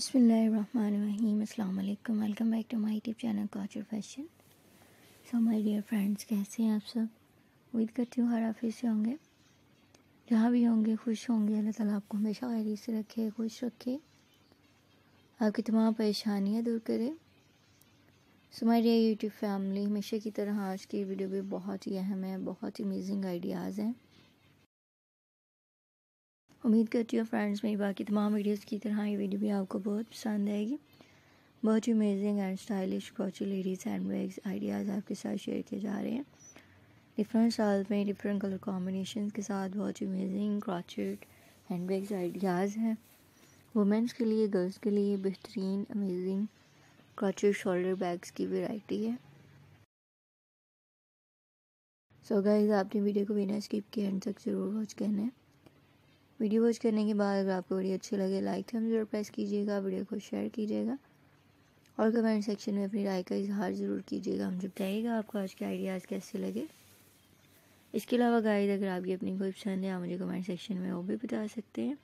بسم اللہ الرحمن الرحیم۔ السلام علیکم۔ Welcome back to my YouTube channel crochet fashion so my dear friends کیسے ہیں آپ سب؟ امید کرتی ہوں ہر آفس سے ہوں گے۔ جہاں بھی ہوں گے، خوش ہوں گے۔ اللہ تعالیٰ آپ کو ہمیشہ خیری سے رکھے، خوش رکھے۔ آپ کی تمام پریشانیاں دور کرے۔ So my dear YouTube family ہمیشہ کی طرح آج کی ویڈیو بھی بہت ہی اہم ہے بہت ہی امیزنگ آئیڈیاز ہیں۔ امید کرتی ہوں فرینڈس میری باقی تمام ویڈیوز کی طرح یہ ویڈیو بھی آپ کو بہت پسند آئے گی۔ بہت ہی amazing and stylish crochet ladies hand bags ideas آپ کے ساتھ شیئر کیے جا رہے ہیں۔ ڈفرینٹ سال میں ڈفرینٹ کلر کامبینیشنز کے ساتھ بہت ہی amazing crochet hand bags ideas ہیں۔ وومنس کے لیے گرلس کے لیے بہترین امیزنگ کراچٹ شولڈر بیگز کی ورائٹی ہے۔ سو گائز آپ نے ویڈیو کو بنا اسکپ کے اینڈ تک ضرور واچ کرنا ہے۔ ویڈیو واچ کرنے کے بعد اگر آپ کو ویڈیو اچھی لگے لائک تھم ضرور پریس کیجیے گا، ویڈیو کو شیئر کیجیے گا اور کمنٹ سیکشن میں اپنی رائے کا اظہار ضرور کیجیے گا۔ مجھے بتائیے گا آپ کو آج کے آئیڈیاز کیسے لگے؟ اس کے علاوہ گائز اگر آپ کی اپنی کوئی پسند ہے، آپ مجھے کمنٹ سیکشن میں وہ بھی بتا سکتے ہیں۔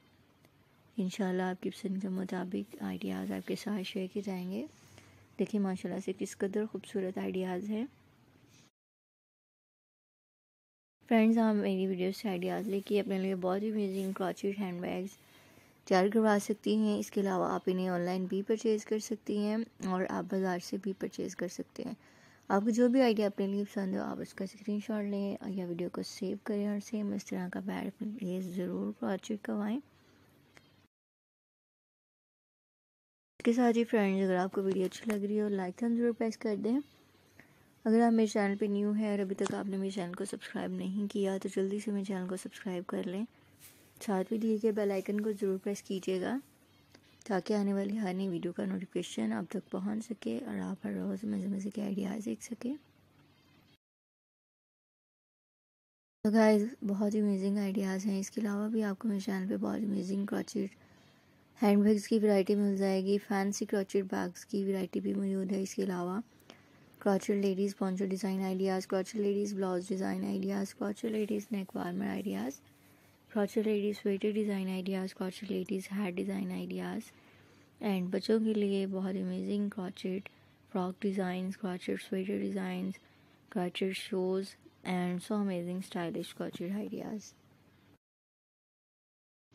انشاءاللہ آپ کی پسند کے مطابق آئیڈیاز آپ کے ساتھ شیئر کیے جائیں گے۔ دیکھیں ماشاءاللہ سے کس قدر خوبصورت آئیڈیاز ہیں۔ فرینڈز ہم میری ویڈیو سے آئیڈیاز لے کے اپنے لیے بہت ہی امیزنگ کراچٹ ہینڈ بیگز تیار کروا سکتی ہیں۔ اس کے علاوہ آپ انہیں آن لائن بھی پرچیز کر سکتی ہیں اور آپ بازار سے بھی پرچیز کر سکتے ہیں۔ آپ کو جو بھی آئیڈیا اپنے لیے پسند ہو، آپ اس کا اسکرین شاٹ لیں یا ویڈیو کو سیو کریں اور سیم اس طرح کا بیڈ اپنے لیے ضرور کراچٹ کروائیں۔ اس کے ساتھ ہی فرینڈز اگر آپ کو ویڈیو اچھی لگ رہی ہو لائک ہم ضرور پریس کر دیں۔ اگر آپ میرے چینل پہ نیو ہے اور ابھی تک آپ نے میرے چینل کو سبسکرائب نہیں کیا تو جلدی سے میرے چینل کو سبسکرائب کر لیں۔ ساتھ بھی دیے گئے بیل آئیکن کو ضرور پریس کیجیے گا تاکہ آنے والی ہر نئی ویڈیو کا نوٹیفیکیشن آپ تک پہنچ سکے اور آپ ہر روز مزے مزے کے آئیڈیاز دیکھ سکیں تو گائز بہت ہی امیزنگ آئیڈیاز ہیں۔ اس کے علاوہ بھی آپ کو میرے چینل پہ بہت امیزنگ کراچٹ ہینڈ بیگز کی ورائٹی مل جائے گی فینسی کراچٹ بیگز کی ورائٹی بھی موجود ہے۔ اس کے علاوہ crochet ladies poncho design ideas crochet ladies blouse design ideas crochet ladies neck warmer ideas crochet ladies sweater design ideas crochet ladies head design ideas, and بچوں کے لیے بہت amazing crochet frock designs crochet sweater designs crochet shoes, and so amazing stylish crochet ideas.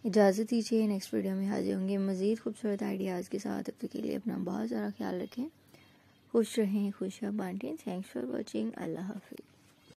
اجازت دیجیے next video میں حاضر ہوں گے۔ مزید خوبصورت آئیڈیاز کے ساتھ، اب تک کے لیے اپنا بہت سارا خیال رکھیں۔ خوش رہیں خوشیاں بانٹیں تھینکس فار واچنگ اللہ حافظ۔